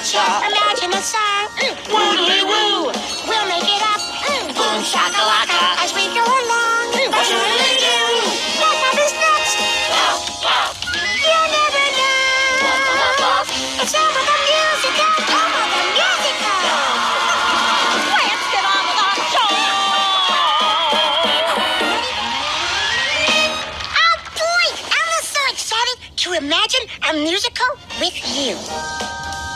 cha. Imagine a song. Woodly mm-hmm. woo. We'll make it up. Boom shakalaka. As we go along. Mm-hmm. What should we do? What happens next? You'll never know. It's Elmo the musical. Elmo the musical. Let's get on with our show. Oh boy, I'm so excited to imagine a musical with you.